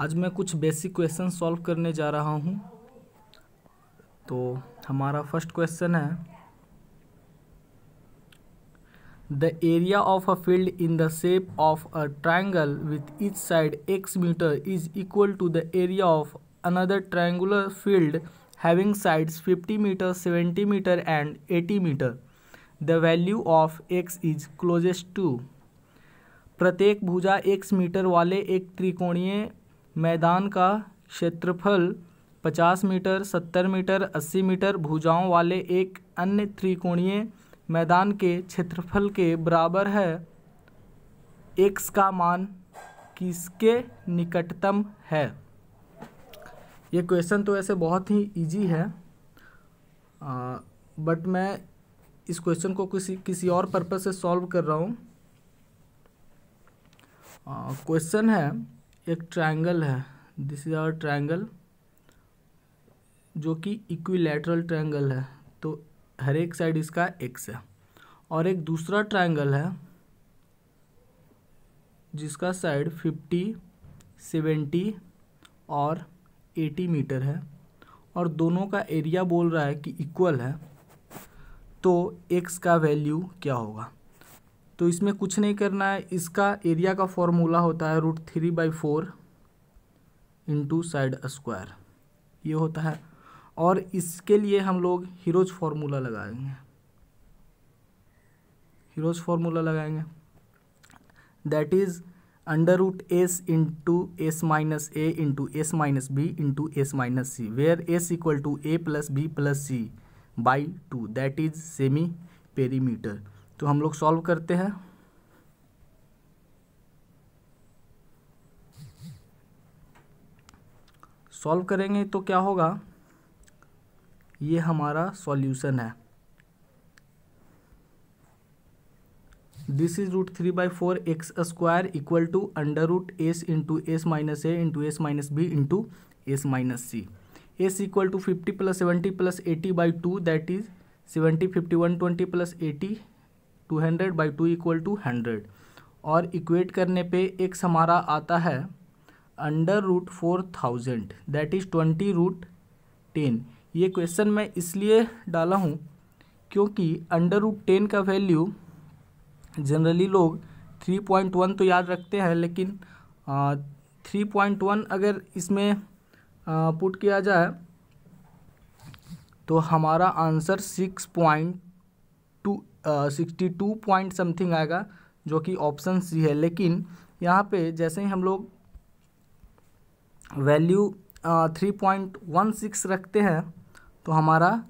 आज मैं कुछ बेसिक क्वेश्चन सॉल्व करने जा रहा हूँ। तो हमारा फ़र्स्ट क्वेश्चन है the area of a field in the shape of a triangle with each side x metre is equal to the area of another triangular field having sides 50 metre 70 metre and 80 metre the value of x is closest to प्रत्येक भुजा x metre वाले एक त्रिकोणीय मैदान का क्षेत्रफल 50 metre 70 metre 80 metre भुजाओं वाले एक अन्य त्रिकोणीय मैदान के क्षेत्रफल के बराबर है। एक्स का मान किसके निकटतम है? ये क्वेश्चन तो ऐसे बहुत ही इजी है। आ, बट मैं इस क्वेश्चन को किसी किसी और पर्पज से सॉल्व कर रहा हूँ। क्वेश्चन है एक ट्रायंगल है। दिस इज़ आवर ट्रायंगल जो कि इक्विलेटरल ट्रायंगल है। तो हर एक साइड इसका एक्स है। और एक दूसरा ट्रायंगल है, जिसका साइड फिफ्टी सेवेंटी और एटी मीटर है। और दोनों का एरिया बोल रहा है कि इक्वल है। तो एक्स का वैल्यू क्या होगा? तो इसमें कुछ नहीं करना है। इसका एरिया का फॉर्मूला होता है root three by four into side square ये होता है। और इसके लिए हम लोग हीरोज फार्मूला लगाएँगे। हीरोज फार्मूला लगाएँगे। That is under root s into s minus a into s minus b into s minus c where s equal to a plus b plus c by two that is semi perimeter तो हम लोग solve करते हैं। Solve करेंगे तो क्या होगा? ये हमारा सॉल्यूशन है। This is root three by four x square equal to under root s into s minus a into s minus b into s minus c s equal to fifty plus seventy plus eighty by two that is seventy fifty one twenty plus eighty two hundred by two equal to hundred. और equate करने पे x हमारा आता है under root four thousand that is twenty root ten ये question मैं इसलिए डाला हूँ क्योंकि अंडर रूट टेन का वैल्यू जनरली लोग थ्री पॉइंट वन तो याद रखते हैं, लेकिन थ्री पॉइंट वन अगर इसमें पुट किया जाए तो हमारा answer six point sixty two point something आएगा, जो कि ऑप्शन सी है। लेकिन यहाँ पे जैसे ही हम लोग value three point one six रखते हैं तो हमारा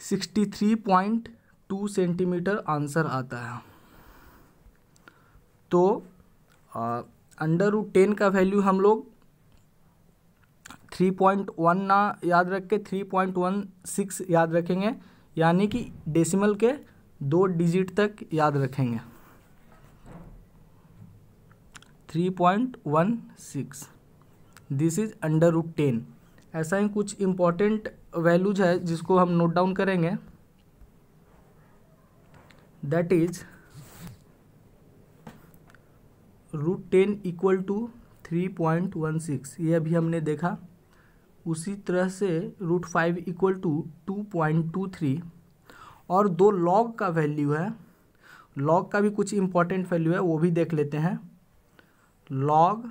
sixty three point two centimetre answer आता है। तो अंडर रूट टेन का वैल्यू हम लोग थ्री पॉइंट वन ना याद रख के थ्री पॉइंट वन सिक्स याद रखेंगे, यानी कि डेसिमल के दो डिजिट तक याद रखेंगे। Three point one six this is under root ten ऐसा ही कुछ इंपॉर्टेंट वैल्यूज़ है जिसको हम नोट डाउन करेंगे। That is root ten equal to three point one six ये अभी हमने देखा। उसी तरह से root five equal to two point two three और दो लॉग का वैल्यू है। लॉग का भी कुछ इंपॉर्टेंट वैल्यू है, वो भी देख लेते हैं। Log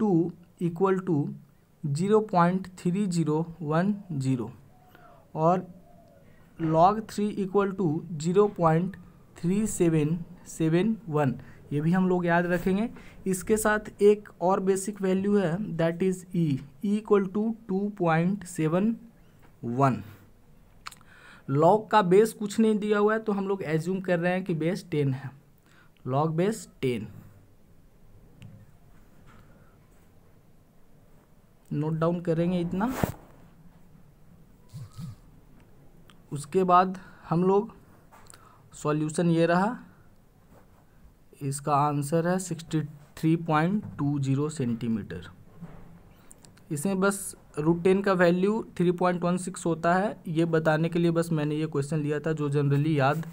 two equal to zero point three zero one zero और log three equal to zero point three seven seven one ये भी हम लोग याद रखेंगे। इसके साथ एक और बेसिक वैल्यू है that is e equal to two point seven one log का बेस कुछ नहीं दिया हुआ है तो हम लोग एज्यूम कर रहे हैं कि बेस टेन है। Log base ten note down करेंगे इतना। उसके बाद हम लोग सॉल्यूशन ये रहा। इसका आंसर है sixty three point two zero centimetre इसमें बस रूट टेन का value three point one six होता है। ये बताने के लिए बस मैंने ये क्वेश्चन लिया था, जो जनरली याद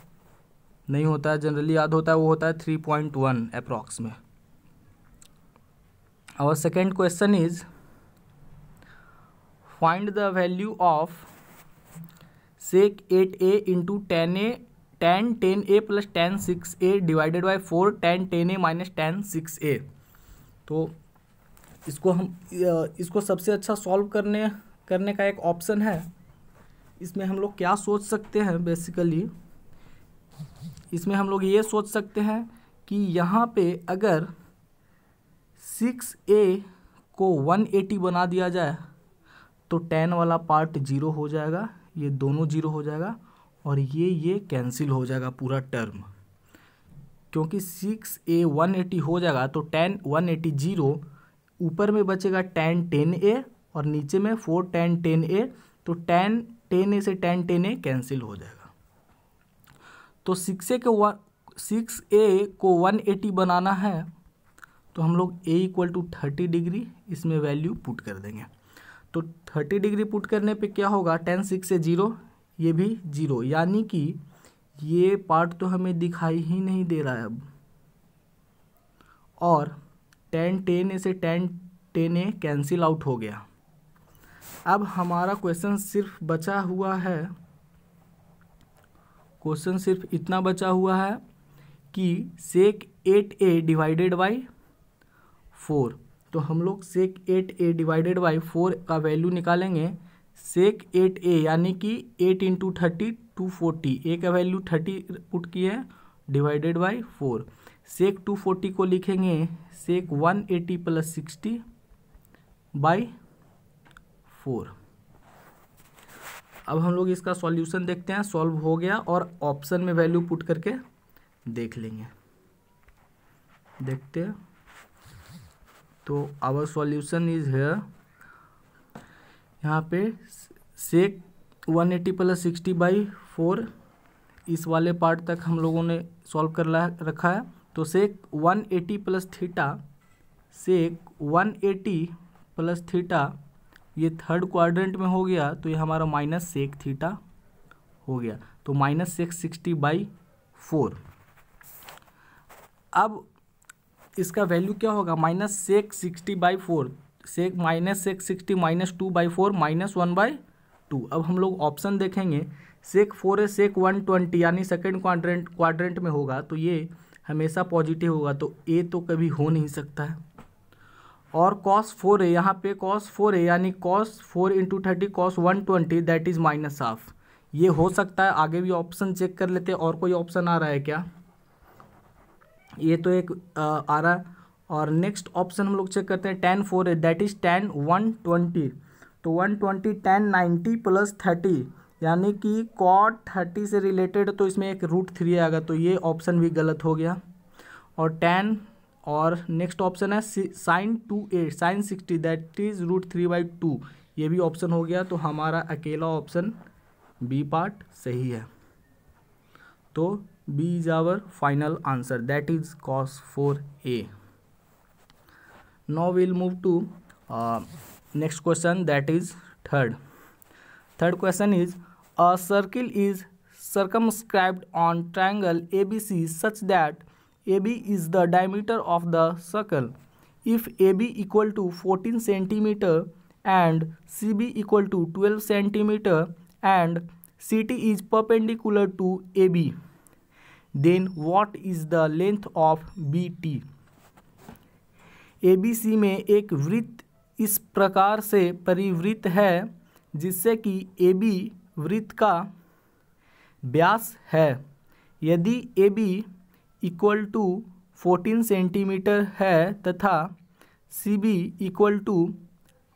नहीं होता है। जनरली याद होता है, वो होता है थ्री पॉइंट वन अप्रॉक्स में। Our second question is, find the value of sec 8a into 10a tan 10a plus tan 6a divided by 4 tan 10a minus tan 6a तो इसको हम इसको सबसे अच्छा सॉल्व करने करने का एक ऑप्शन है। इसमें हम लोग क्या सोच सकते हैं बेसिकली इसमें हम लोग ये सोच सकते हैं कि यहाँ पे अगर सिक्स ए को वन एटी बना दिया जाए तो टेन वाला पार्ट ज़ीरो हो जाएगा, ये दोनों ज़ीरो हो जाएगा, और ये ये कैंसिल हो जाएगा पूरा टर्म क्योंकि सिक्स ए वन एटी हो जाएगा तो टेन वन एटी ज़ीरो ऊपर में बचेगा टेन टेन ए और नीचे में फोर टेन टेन ए तो टेन टेन ए से टेन टेन ए कैंसिल हो जाएगा। तो सिक्स ए के वन सिक्स ए को वन एटी बनाना है तो हम लोग a equal to thirty degree इसमें वैल्यू पुट कर देंगे। तो थर्टी डिग्री पुट करने पे क्या होगा? टेन सिक्स से ज़ीरो ये भी ज़ीरो यानी कि ये पार्ट तो हमें दिखाई ही नहीं दे रहा है अब। और टेन टेन से ten ten a cancel out हो गया। अब हमारा क्वेश्चन सिर्फ़ बचा हुआ है। क्वेश्चन सिर्फ़ इतना बचा हुआ है कि sec eight a divided by four तो हम लोग sec eight a divided by four का वैल्यू निकालेंगे। सेक एट ए यानी कि eight into thirty two forty a का वैल्यू थर्टी पुट किए divided by four sec two forty को लिखेंगे sec one eighty plus sixty by four अब हम लोग इसका सॉल्यूशन देखते हैं सॉल्व हो गया और ऑप्शन में वैल्यू पुट करके देख लेंगे। देखते हैं। तो आवर सॉल्यूशन इज़ हेयर यहाँ पे sec one eighty plus sixty by four इस वाले पार्ट तक हम लोगों ने सॉल्व कर रखा है। तो sec one eighty plus theta sec one eighty plus theta ये थर्ड क्वाड्रेंट में हो गया तो ये हमारा माइनस सेक थीटा हो गया। तो minus six sixty by four अब इसका वैल्यू क्या होगा? Minus sec sixty by four sec minus sec sixty minus two by four minus one by two अब हम लोग ऑप्शन देखेंगे। सेक फोर है सेक वन ट्वेंटी यानी सेकेंड क्वाड्रेंट क्वाड्रेंट में होगा। तो ये हमेशा पॉजिटिव होगा तो ए तो कभी हो नहीं सकता है। और कॉस फोर है यहाँ पे कॉस फोर है यानी cos four into thirty cos one twenty that is minus half ये हो सकता है आगे भी ऑप्शन चेक कर लेते हैं और कोई ऑप्शन आ रहा है क्या? ये तो एक आ, आ रहा है। और नेक्स्ट ऑप्शन हम लोग चेक करते हैं टेन फोर है that is tan one twenty तो one twenty tan ninety plus thirty यानी कि कॉट थर्टी से रिलेटेड तो इसमें एक रूट थ्री आएगा तो ये ऑप्शन भी गलत हो गया। और टेन और नेक्स्ट ऑप्शन है sine two eight sine sixty that is root three by two ये भी ऑप्शन हो गया तो हमारा अकेला ऑप्शन बी पार्ट सही है। तो B is our final answer that is cos four A we'll move to uh, next question that is third third question is a circle is circumscribed on triangle A B C such that A B is the diameter of the circle if A B equal to fourteen centimetre and C B equal to twelve centimetre and C T is perpendicular to A B then what is the length of B T A B C में एक वृत्त इस प्रकार से परिवृत्त है। जिससे कि A B वृत्त का व्यास है। यदि A B equal to fourteen centimetre है तथा C B equal to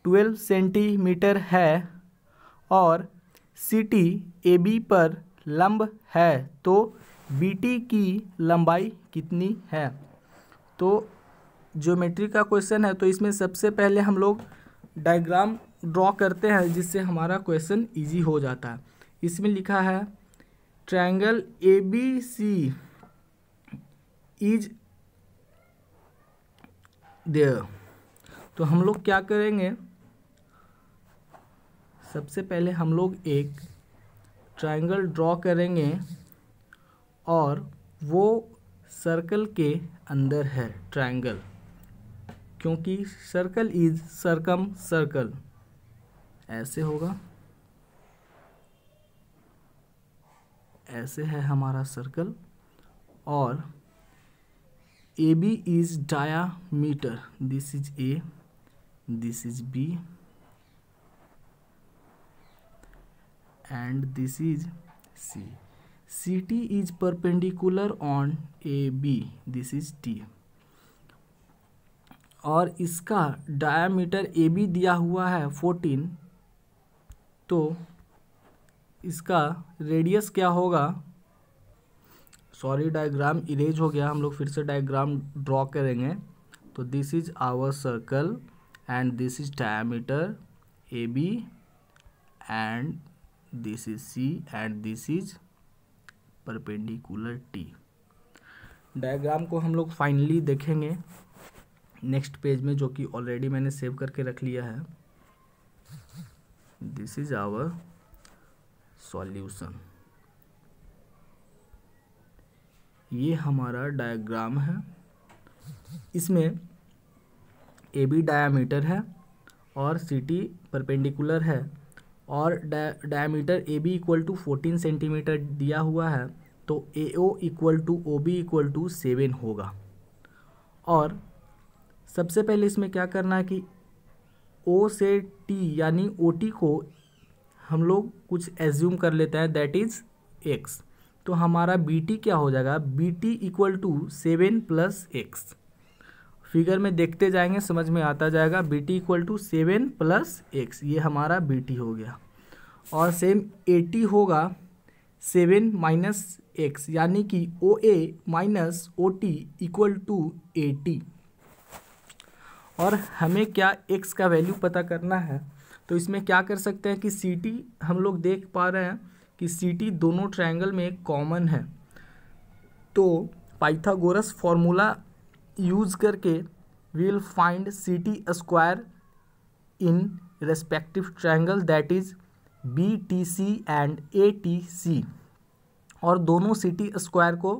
twelve centimetre है और सी टी ए बी पर लंब है तो बी टी की लंबाई कितनी है? तो ज्योमेट्री का क्वेश्चन है तो इसमें सबसे पहले हम लोग डायग्राम ड्रॉ करते हैं, जिससे हमारा क्वेश्चन इजी हो जाता है। इसमें लिखा है triangle A B C is there तो हम लोग क्या करेंगे? सबसे पहले हम लोग एक ट्रायंगल ड्रॉ करेंगे, और वो सर्कल के अंदर है ट्रायंगल क्योंकि सर्कल इज़ सरकम सर्कल ऐसे होगा। ऐसे है हमारा सर्कल और A B is diameter this is A this is B and this is C C T is perpendicular on A B this is T और इसका डायामीटर ए बी दिया हुआ है फोर्टीन तो इसका रेडियस क्या होगा? सॉरी डायग्राम इरेज हो गया। हम लोग फिर से डायग्राम ड्रॉ करेंगे। तो this is our circle and this is diameter A B and this is C and this is perpendicular T diagram को हम लोग फाइनली देखेंगे। नेक्स्ट पेज में जो कि ऑलरेडी मैंने सेव करके रख लिया है। दिस इज़ आवर सॉल्यूशन ये हमारा डायग्राम है। इसमें ए बी डायामीटर है और सी टी परपेंडिकुलर है और diameter A B equal to fourteen centimetre दिया हुआ है तो A O equal to O B equal to seven होगा। और सबसे पहले इसमें क्या करना है कि ओ से टी यानी ओ टी को हम लोग कुछ एज्यूम कर लेते हैं दैट इज़ एक्स तो हमारा बी टी क्या हो जाएगा? B T equal to seven plus x figure में देखते जाएँगे, समझ में आता जाएगा B T equal to seven plus x ये हमारा बी टी हो गया। और सेम ए टी होगा सेवन माइनस एक्स यानी कि O A minus O T equal to A T और हमें क्या एक्स का वैल्यू पता करना है? तो इसमें क्या कर सकते हैं कि सी टी हम लोग देख पा रहे हैं कि सी टी दोनों ट्रायंगल में एक कॉमन है। तो पाइथागोरस फॉर्मूला यूज़ करके will find C T square in respective triangle that is B T C and A T C और दोनों सी टी स्क्वायर को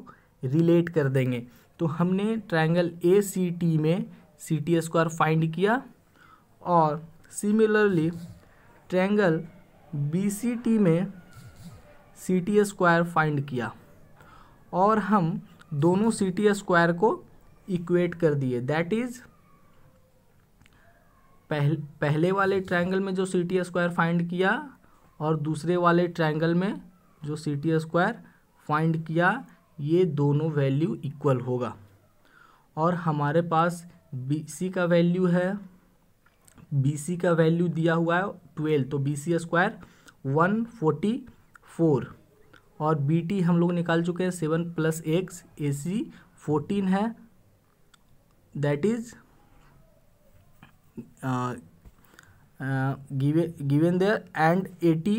रिलेट कर देंगे। तो हमने ट्रायंगल ए सी टी में सी टी स्क्वायर फाइंड किया और similarly triangle B C T में सी टी स्क्वायर फाइंड किया और हम दोनों सी टी स्क्वायर को इक्वेट कर दिए। दैट इज़ पहले पहले वाले ट्रायंगल में जो सी टी स्क्वायर फाइंड किया और दूसरे वाले ट्रायंगल में जो सी टी स्क्वायर फाइंड किया, ये दोनों वैल्यू इक्वल होगा। और हमारे पास बी सी का वैल्यू है बी सी का वैल्यू दिया हुआ है ट्वेल्व तो B C square one forty four और बी टी हम लोग निकाल चुके हैं seven plus x A C fourteen है that is given there and A T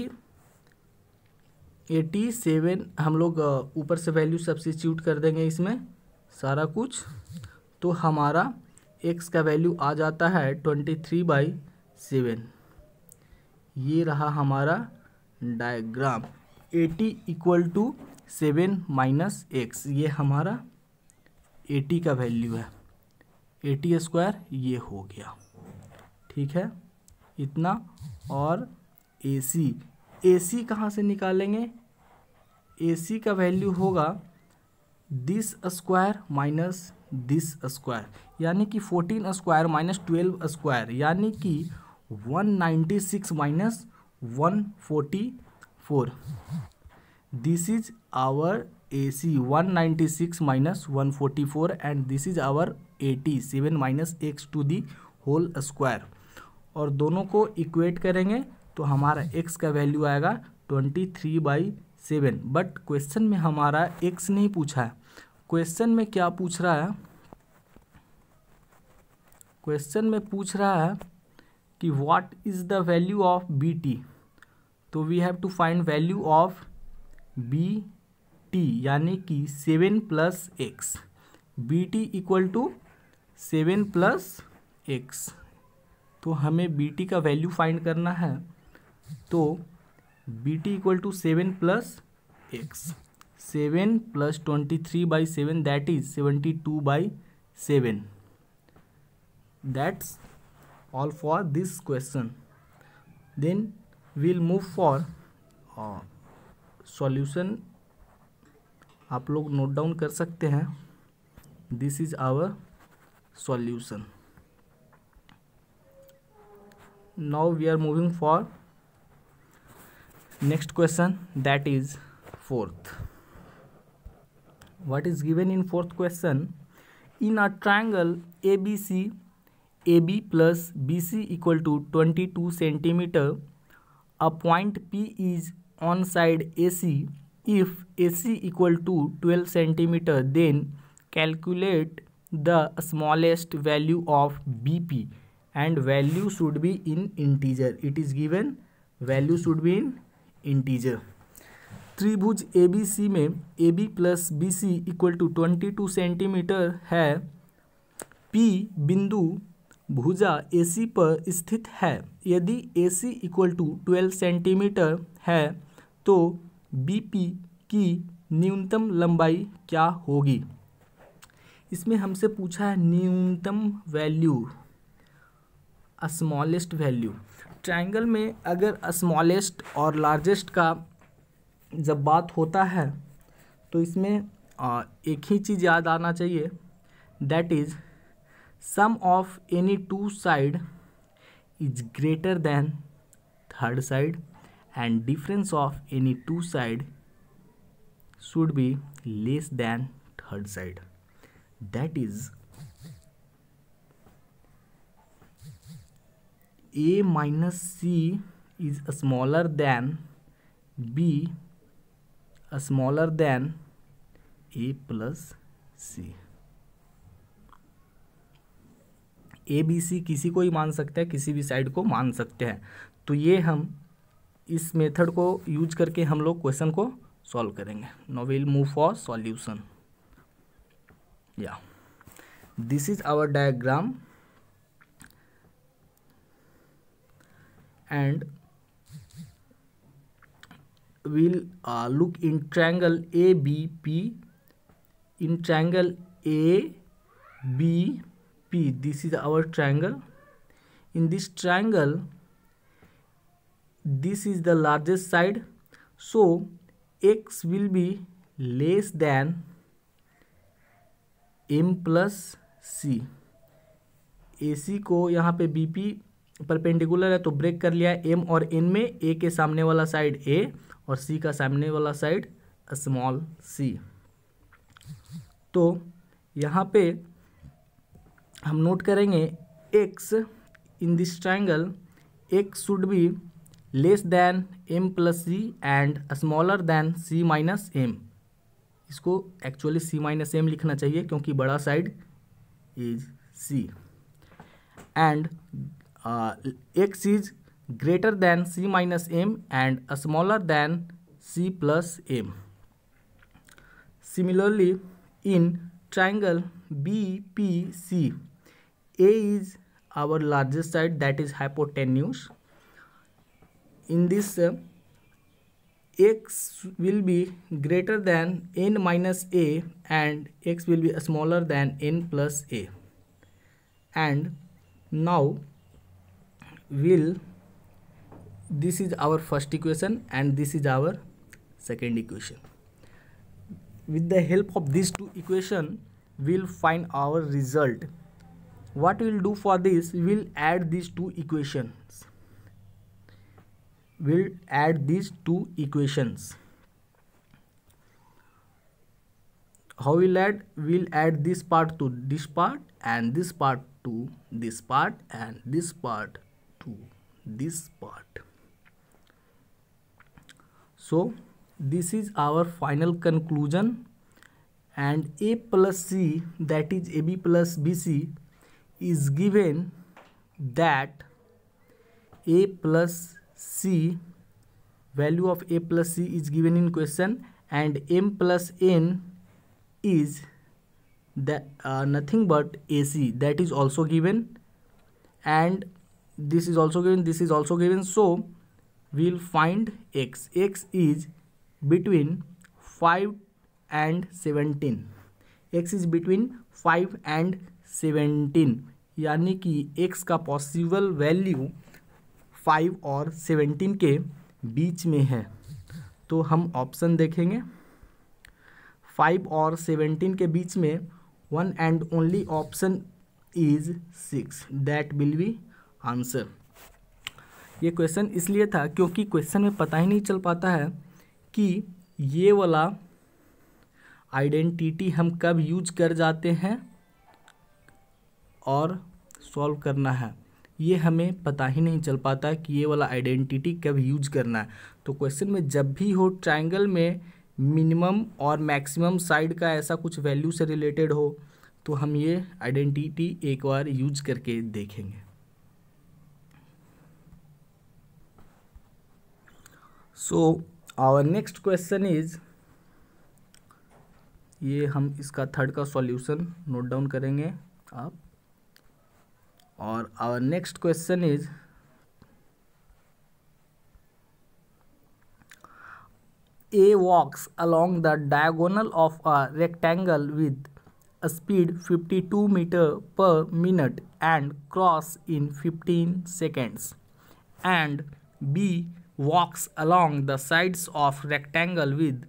A T seven हम लोग ऊपर से वैल्यू सब्सिट्यूट कर देंगे इसमें सारा कुछ तो हमारा एक्स का वैल्यू आ जाता है ट्वेंटी थ्री बाई सेवन ये रहा हमारा diagram A T equal to seven minus x ये हमारा एटी का वैल्यू है. एटी स्क्वायर ये हो गया. ठीक है? इतना और ए सी ए सी कहाँ से निकालेंगे? ए सी का वैल्यू होगा this square minus this square यानी कि fourteen square minus twelve square यानी कि one ninety six minus one forty four this is our A C one ninety six minus one forty four and this is our eighty seven minus x to the whole square और दोनों को equate करेंगे तो हमारा x का value आएगा twenty three by seven but question में हमारा एक्स नहीं पूछा है। क्वेश्चन में क्या पूछ रहा है? क्वेश्चन में पूछ रहा है कि what is the value of B T तो we have to find value of B T यानी कि seven plus x B T equal to seven plus x तो हमें बी टी का वैल्यू फाइंड करना है। तो B T equal to seven plus x seven plus twenty three by seven that is seventy two by seven. All for this question. Then we'll move for uh, solution. आप लोग note down कर सकते हैं। This is our solution now we are moving for next question that is fourth what is given in fourth question. In a triangle abc ab plus bc equal to 22 centimeter a point p is on side ac if ac equal to 12 centimeter then calculate the smallest value of bp and value should be in integer. It is given value should be in integer त्रिभुज A B C में A B plus B C equal to twenty two centimetre है। P बिंदु भुजा A C पर स्थित है। यदि A C equal to twelve centimetre है तो बी पी की न्यूनतम लंबाई क्या होगी? इसमें हमसे पूछा है न्यूनतम वैल्यू स्मॉलेस्ट वैल्यू ट्रायंगल में अगर स्मॉलेस्ट और लार्जेस्ट का जब बात होता है तो इसमें एक ही चीज़ याद आना चाहिए। That is sum of any two side is greater than third side and difference of any two side should be less than third side that is A minus C is smaller than B smaller than a plus c. A B C किसी को ही मान सकते हैं, किसी भी side को मान सकते हैं। तो ये हम इस मेथड को यूज़ करके हम लोग क्वेश्चन को सॉल्व करेंगे। Now will move for solution या this is our diagram and will uh, look in triangle ABP in triangle ABP this is our triangle in this triangle this is the largest side so x will be less than m plus c AC को यहाँ पे BP perpendicular है तो break कर लिया M और N में A के सामने वाला साइड ए और सी का सामने वाला साइड स्मॉल सी तो यहाँ पे हम नोट करेंगे x in this triangle x should be less than M plus C and smaller than C minus M इसको एक्चुअली सी माइनस एम लिखना चाहिए क्योंकि बड़ा side is C and x is greater than c minus m and smaller than c plus m. Similarly, in triangle BPC, A is our largest side that is hypotenuse. In this, uh, x will be greater than n minus a and x will be smaller than n plus a. And now we'll this is our first equation and this is our second equation. With the help of these two equation we'll find our result. What we'll do for this we'll add these two equations. We'll add these two equations. How we'll add? We'll add this part to this part and this part to this part and this part to this part so this is our final conclusion. And a plus c that is ab plus bc is given that a plus c value of a plus c is given in question and m plus n is that uh, nothing but ac that is also given. And this is also given this is also given. So we'll find x. x is between 5 and 17 x is between 5 and 17 यानी कि x का possible value five और seventeen के बीच में है। तो हम ऑप्शन देखेंगे। फाइव और सेवेंटीन के बीच में one and only option is six that will be answer ये क्वेश्चन इसलिए था क्योंकि क्वेश्चन में पता ही नहीं चल पाता है कि ये वाला आइडेंटिटी हम कब यूज़ कर जाते हैं और सॉल्व करना है। ये हमें पता ही नहीं चल पाता कि ये वाला आइडेंटिटी कब यूज़ करना है। तो क्वेश्चन में जब भी हो ट्राइंगल में मिनिमम और मैक्सिमम साइड का ऐसा कुछ वैल्यू से रिलेटेड हो तो हम ये आइडेंटिटी एक बार यूज़ करके देखेंगे। So our next question is ये हम इसका थर्ड का सॉल्यूशन नोट डाउन करेंगे आप। और our next question is A walks along the diagonal of a rectangle with a speed 52 metre per minute and cross in 15 seconds and B walks along the sides of rectangle with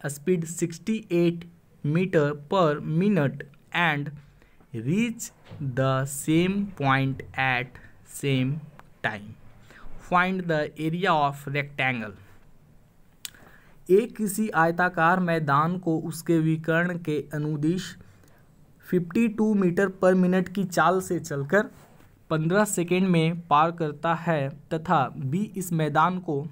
a speed 68 meter per minute and reach the same point at same time find the area of rectangle एक किसी आयताकार मैदान को उसके विकर्ण के अनुदिश 52 metre per minute की चाल से चलकर 15 सेकेंड में पार करता है तथा बी इस मैदान को,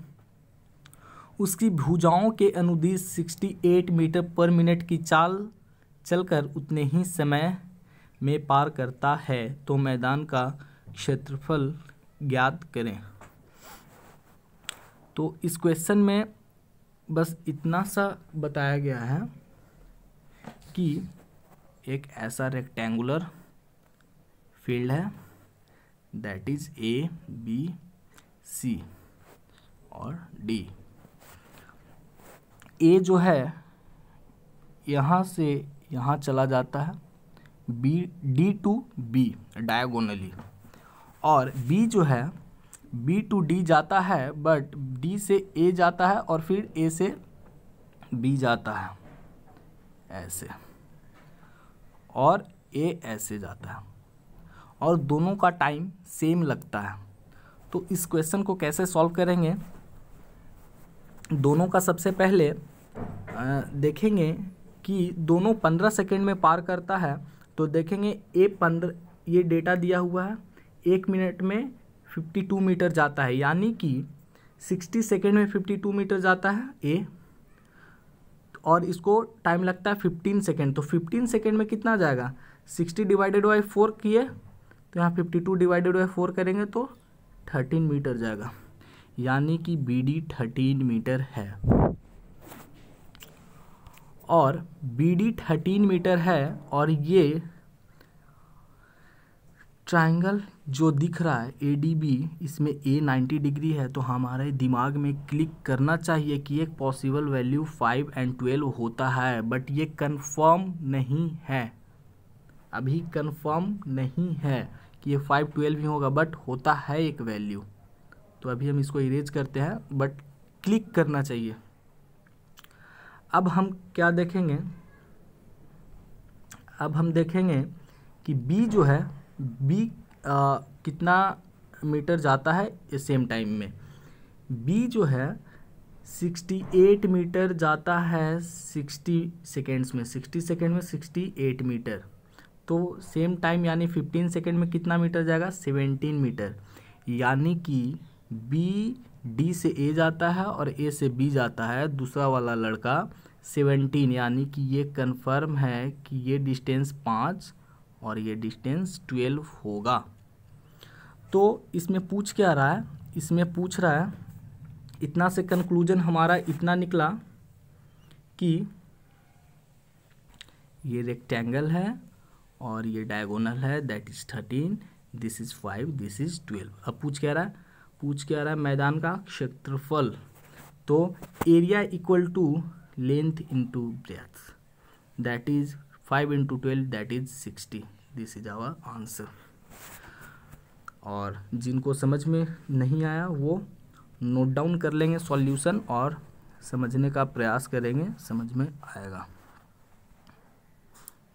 उसकी भुजाओं के अनुदिश 68 मीटर पर मिनट की चाल चलकर उतने ही समय में पार करता है। तो मैदान का क्षेत्रफल ज्ञात करें। तो इस क्वेश्चन में बस इतना सा बताया गया है कि एक ऐसा रेक्टेंगुलर फ़ील्ड है। That is A B C और डी ए जो है, यहाँ से यहाँ चला जाता है। B D to B diagonally और बी जो है बी टू डी जाता है बट डी से ए जाता है और फिर ए से बी जाता है। ऐसे। और ए ऐसे जाता है। और दोनों का टाइम सेम लगता है। तो इस क्वेश्चन को कैसे सॉल्व करेंगे? दोनों का सबसे पहले देखेंगे कि दोनों पंद्रह सेकेंड में पार करता है तो देखेंगे ए पंद्रह, ये डेटा दिया हुआ है, एक मिनट में फिफ्टी टू मीटर जाता है। यानी कि सिक्सटी सेकेंड में फिफ्टी टू मीटर जाता है ए और इसको टाइम लगता है फिफ्टीन सेकेंड तो फिफ्टीन सेकेंड में कितना जाएगा? सिक्सटी डिवाइडेड बाई फोर किए तो यहाँ fifty two divided by four करेंगे तो थर्टीन मीटर जाएगा। यानी कि बी डी थर्टीन मीटर है। और बी डी थर्टीन मीटर है और ये ट्राइंगल जो दिख रहा है ए डी बी इसमें ए नाइन्टी डिग्री है तो हमारे दिमाग में क्लिक करना चाहिए कि एक possible value five and twelve होता है बट ये कंफर्म नहीं है। अभी कंफर्म नहीं है कि ये फाइव ट्वेल्व ही होगा बट होता है एक वैल्यू तो अभी हम इसको इरेज करते हैं बट क्लिक करना चाहिए. अब हम क्या देखेंगे? अब हम देखेंगे कि बी जो है बी आ, कितना मीटर जाता है सेम टाइम में. बी जो है 68 मीटर जाता है 60 सेकेंड्स में. 60 सेकेंड में 68 मीटर तो सेम टाइम यानी 15 सेकेंड में कितना मीटर जाएगा? 17 मीटर यानी कि बी डी से ए जाता है और ए से बी जाता है, दूसरा वाला लड़का 17 यानी कि ये कंफर्म है कि ये डिस्टेंस पाँच और ये डिस्टेंस ट्वेल्व होगा। तो इसमें पूछ क्या रहा है? इसमें पूछ रहा है, इतना से कंक्लूजन हमारा इतना निकला कि ये रेक्टेंगल है और ये डायगोनल है that is thirteen this is five this is twelve अब पूछ क्या रहा है? पूछ क्या रहा है मैदान का? क्षेत्रफल। तो area equal to length into breadth that is five into twelve that is sixty this is our answer और जिनको समझ में नहीं आया, वो नोट डाउन कर लेंगे सॉल्यूशन और समझने का प्रयास करेंगे, समझ में आएगा।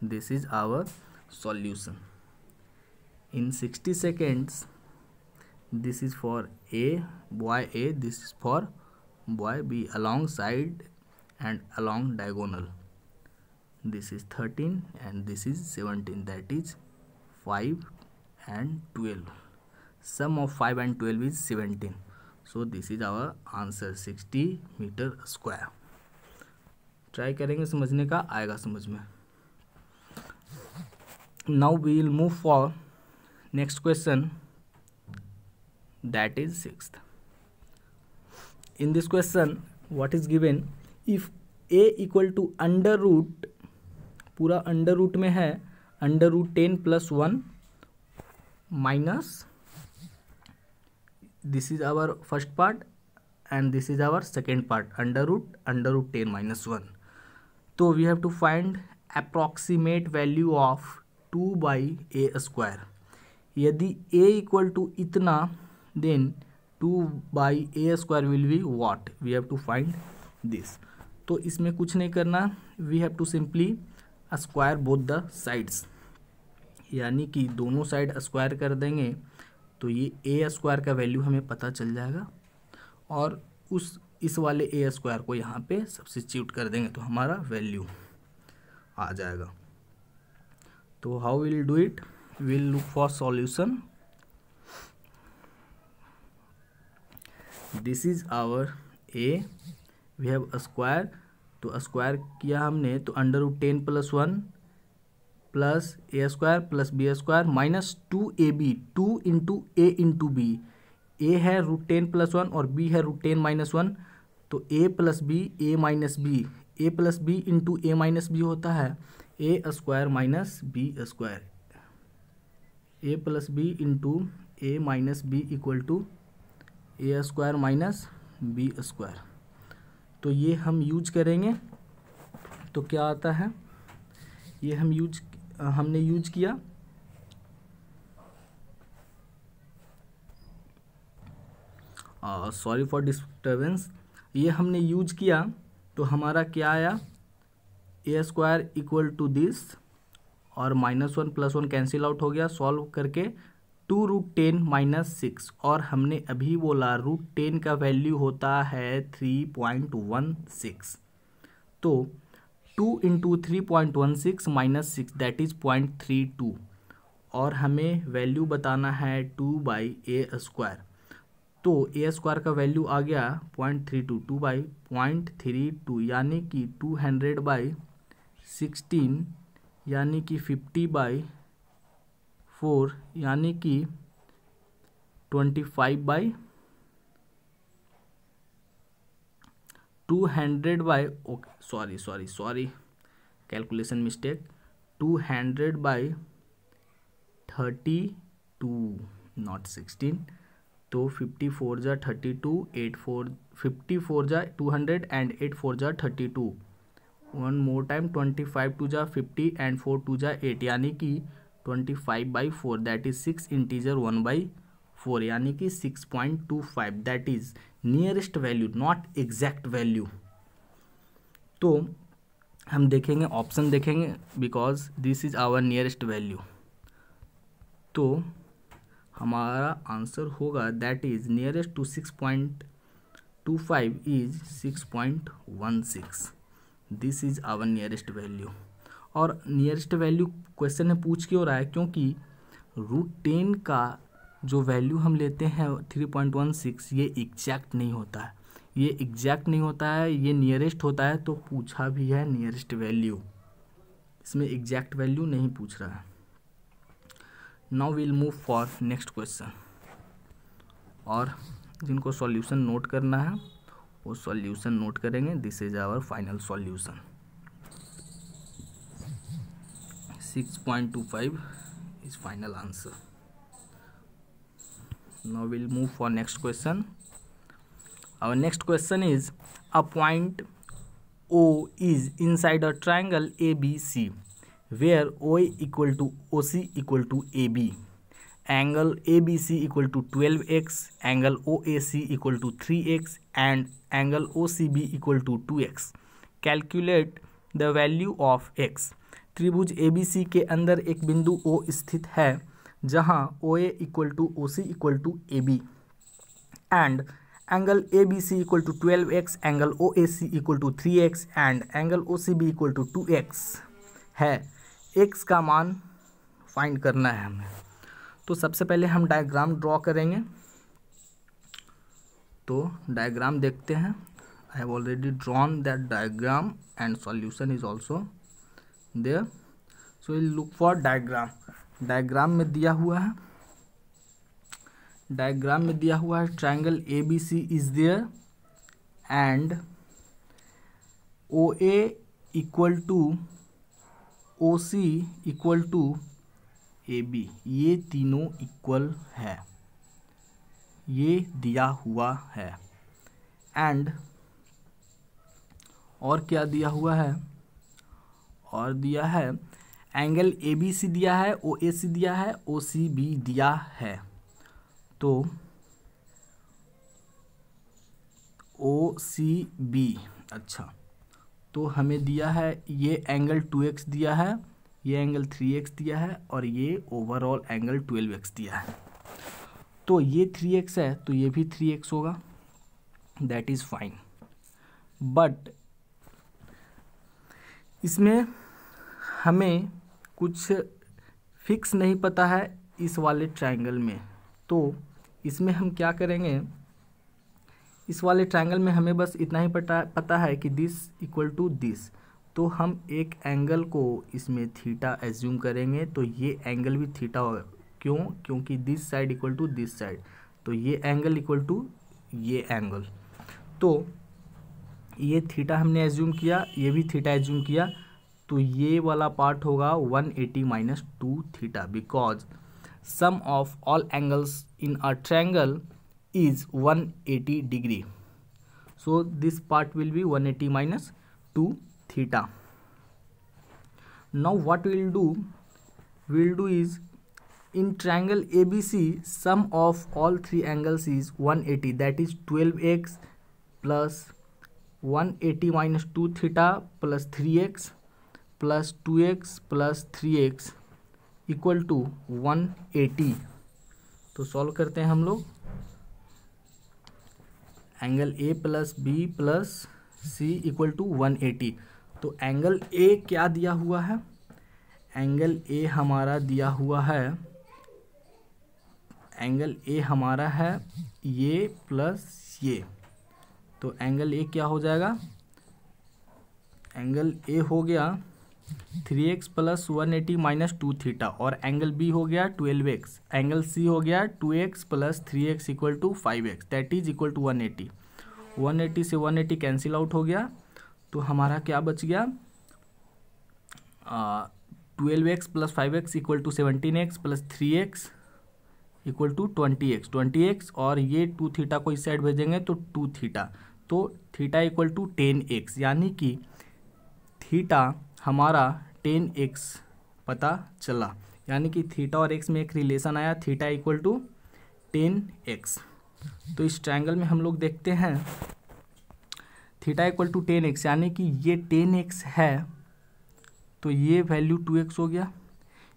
This is our solution in sixty seconds this is for a boy a this is for boy b along side and along diagonal this is 13 and this is 17 that is 5 and 12 sum of 5 and 12 is 17 so this is our answer 60 meter square try करेंगे समझने का आएगा समझ में now we will move for next question that is sixth. In this question, what is given? If a equal to under root, पूरा under root में है under root ten plus one minus this is our first part and this is our second part under root under root ten minus one तो we have to find approximate value of two by A square. यदि A equal to इतना, then 2 by a square will be what we have to find this तो इसमें कुछ नहीं करना। We have to simply square both the sides यानी कि दोनों साइड स्क्वायर कर देंगे तो ये ए स्क्वायर का वैल्यू हमें पता चल जाएगा। और उस, इस वाले ए स्क्वायर को यहाँ पे सब्सिट्यूट कर देंगे तो हमारा वैल्यू आ जाएगा। तो how will do it will look for solution this is our A we have square तो स्क्वायर किया हमने तो under root ten plus one plus A square plus B square minus two A B two into A into B A है root ten plus one और B है root ten minus one तो A plus B A minus B A plus B into A minus B होता है. A square minus B square A plus B into A minus B equal to A square minus B square तो ये हम use करेंगे। तो क्या आता है? ये हम यूज़ हमने यूज़ किया। सॉरी फॉर डिस्टर्बेंस ये हमने यूज़ किया। तो हमारा क्या आया? A square equal to this और minus one plus one cancel out हो गया। सॉल्व करके two root ten minus six और हमने अभी बोला रूट टेन का वैल्यू होता है थ्री पॉइंट वन सिक्स तो two into three point one six minus six that is point three two और हमें वैल्यू बताना है टू बाई ए स्क्वायर तो ए स्क्वायर का वैल्यू आ गया point three two two by point three two यानी कि टू हंड्रेड बाई सिक्सटीन यानी कि फिफ्टी बाई फोर यानी कि twenty five by two hundred by okay sorry sorry sorry calculation mistake two hundred by thirty two not sixteen तो fifty four जा thirty two eight four fifty four जा two hundred and eight four जा thirty two one more time twenty five two जा fifty and four two जा eight, यानी कि twenty five by four that is six integer one by four यानी कि six point two five that is nearest value not exact value तो हम देखेंगे option देखेंगे because this is our nearest value तो हमारा आंसर होगा that is nearest to six point two five is six point one six this is our nearest value और nearest value question में पूछ क्यों रहा है क्योंकि रूट टेन का जो वैल्यू हम लेते हैं थ्री पॉइंट वन सिक्स ये एग्जैक्ट नहीं होता है। ये एग्जैक्ट नहीं होता है, ये नियरेस्ट होता है तो पूछा भी है नियरेस्ट वैल्यू इसमें एग्जैक्ट वैल्यू नहीं पूछ रहा है। Now will move for next question और जिनको सॉल्यूशन नोट करना है वो सॉल्यूशन नोट करेंगे. This is our final solution 6.25 is final answer now will move for next question our next question is a point O is inside a triangle A B C where O equal to O C equal to A B angle ABC equal to 12x, angle OAC equal to 3x and angle OCB equal to 2x. Calculate the value of x त्रिभुज A B C के अंदर एक बिंदु O स्थित है जहाँ OA equal to O C equal to A B and angle A B C equal to twelve x angle O A C equal to three x and angle O C B equal to two x है. X का मान find करना है हमें. तो सबसे पहले हम डायग्राम ड्रॉ करेंगे। तो डायग्राम देखते हैं। I have already drawn that diagram and solution is also there so will look for diagram diagram में दिया हुआ है। डायग्राम में दिया हुआ है triangle A B C is there and O A equal to O C equal to A B ये तीनों इक्वल है। ये दिया हुआ है। एंड और क्या दिया हुआ है? और दिया है एंगल ए बी सी दिया है ओ ए सी दिया है ओ सी बी दिया है। तो ओ सी बी अच्छा। तो हमें दिया है, ये एंगल टू एक्स दिया है ये एंगल थ्री एक्स दिया है और ये ओवरऑल एंगल ट्वेल्व एक्स दिया है। तो ये थ्री एक्स है तो ये भी थ्री एक्स होगा। दैट इज़ फाइन बट इसमें हमें कुछ फिक्स नहीं पता है इस वाले ट्रायंगल में। तो इसमें हम क्या करेंगे? इस वाले ट्रायंगल में हमें बस इतना ही पता पता है कि दिस इक्वल टू दिस तो हम एक एंगल को इसमें थीटा एज्यूम करेंगे तो ये एंगल भी थीटा होगा क्यों? क्योंकि this side equal to this side तो ये एंगल इक्वल टू ये एंगल तो ये थीटा हमने एज्यूम किया, ये भी थीटा एज्यूम किया तो ये वाला पार्ट होगा 180 eighty minus two theta because sum of all angles in a triangle is 180 degree so this part will be 180 eighty minus two theta now what we'll do we'll do is in triangle abc sum of all three angles is 180 that is 12x plus 180 minus 2 theta plus 3x plus two x plus three x equal to one तो solve करते हैं हम लोग angle A plus B plus C equal to one eighty तो angle A क्या दिया हुआ है? एंगल ए हमारा दिया हुआ है एंगल ए हमारा है ये प्लस ये तो एंगल ए क्या हो जाएगा? एंगल ए हो गया three x plus one eighty minus two theta और एंगल बी हो गया ट्वेल्व एक्स एंगल सी हो गया two x plus three x equal to five x that is equal to one eighty one eighty से one eighty cancel out हो गया. तो हमारा क्या बच गया? Twelve x plus five x equal to seventeen x plus three x equal to twenty x twenty x और ये टू थीटा को इस साइड भेजेंगे तो टू थीटा तो theta equal to ten x यानी कि थीटा हमारा टेन एक्स पता चला. यानी कि थीटा और एक्स में एक रिलेशन आया theta equal to ten x तो इस ट्रायंगल में हम लोग देखते हैं theta equal to ten x, यानी कि ये टेन एक्स है तो ये वैल्यू टू एक्स हो गया।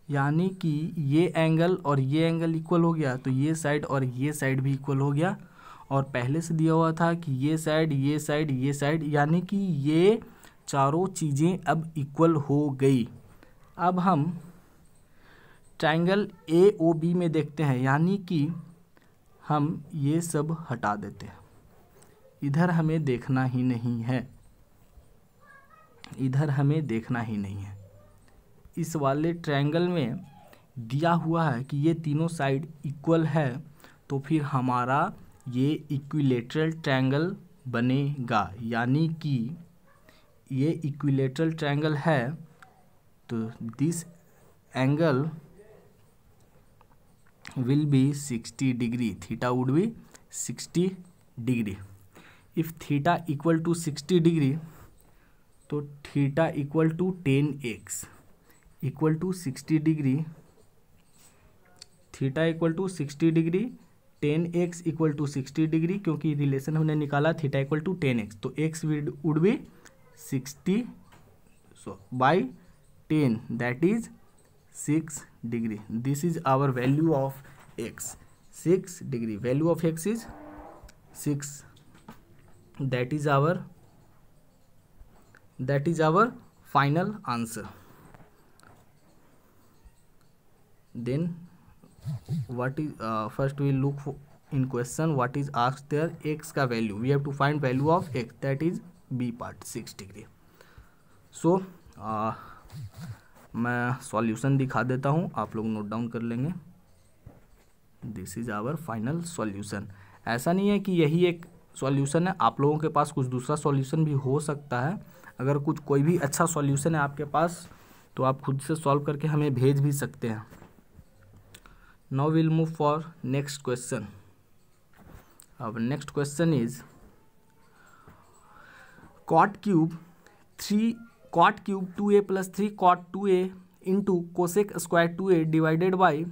यानी कि ये एंगल और ये एंगल इक्वल हो गया तो ये साइड और ये साइड भी इक्वल हो गया। और पहले से दिया हुआ था कि ये साइड ये साइड ये साइड, यानी कि ये चारों चीज़ें अब इक्वल हो गई। अब हम ट्राइंगल ए ओ बी में देखते हैं, यानी कि हम ये सब हटा देते हैं। इधर हमें देखना ही नहीं है। इधर हमें देखना ही नहीं है। इस वाले ट्रायंगल में दिया हुआ है कि ये तीनों साइड इक्वल है तो फिर हमारा ये इक्विलेटरल ट्रायंगल बनेगा। यानी कि ये इक्विलेटरल ट्रायंगल है तो this angle will be sixty degree theta would be sixty degree if theta equal to sixty degree तो theta equal to ten x equal to sixty degree theta equal to sixty degree ten x equal to sixty degree क्योंकि relation हमने निकाला theta equal to ten x तो x would be sixty so by ten that is six degree this is our value of x six degree value of x is six that is our that is our final answer then what is first we look in question what is ask there x का value we have to find value of x that is B part six degree so मैं solution दिखा देता हूँ, आप लोग note down कर लेंगे. This is our final solution ऐसा नहीं है कि यही एक सॉल्यूशन है, आप लोगों के पास कुछ दूसरा सॉल्यूशन भी हो सकता है। अगर कुछ कोई भी अच्छा सॉल्यूशन है आपके पास तो आप खुद से सॉल्व करके हमें भेज भी सकते हैं। Now will move for next question अब next question is cot cube three cot cube two a plus three cot two a into cosec square two a divided by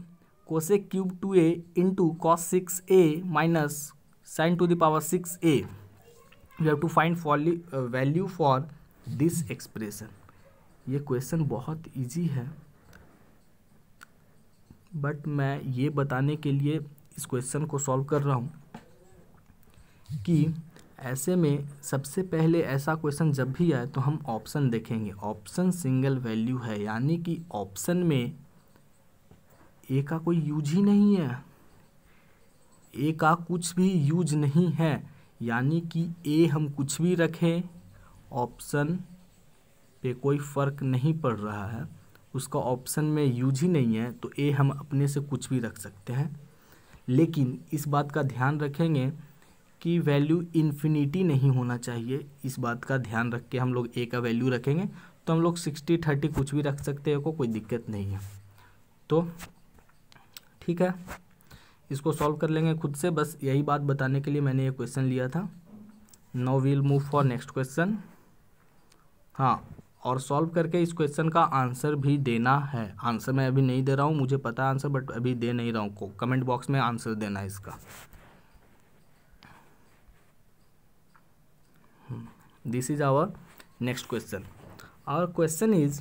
cosec cube two a into cos six a minus sine to the power six a you have to find value for this expression ये question बहुत easy है but मैं ये बताने के लिए इस question को सॉल्व कर रहा हूँ कि ऐसे में सबसे पहले ऐसा क्वेश्चन जब भी आए तो हम ऑप्शन देखेंगे। ऑप्शन सिंगल वैल्यू है, यानी कि ऑप्शन में ए का कोई यूज़ ही नहीं है। ए का कुछ भी यूज़ नहीं है, यानी कि ए हम कुछ भी रखें, ऑप्शन पे कोई फ़र्क नहीं पड़ रहा है, उसका ऑप्शन में यूज़ ही नहीं है तो ए हम अपने से कुछ भी रख सकते हैं। लेकिन इस बात का ध्यान रखेंगे कि वैल्यू इन्फिनिटी नहीं होना चाहिए। इस बात का ध्यान रख के हम लोग ए का वैल्यू रखेंगे तो हम लोग सिक्सटी थर्टी कुछ भी रख सकते हैं को कोई दिक्कत नहीं है। तो ठीक है? इसको सॉल्व कर लेंगे खुद से। बस यही बात बताने के लिए मैंने ये क्वेश्चन लिया था। Now will move for next question हाँ और सॉल्व करके इस क्वेश्चन का आंसर भी देना है। आंसर मैं अभी नहीं दे रहा हूँ, मुझे पता आंसर बट अभी दे नहीं रहा हूँ कमेंट बॉक्स में आंसर देना है इसका। This is our next question our question is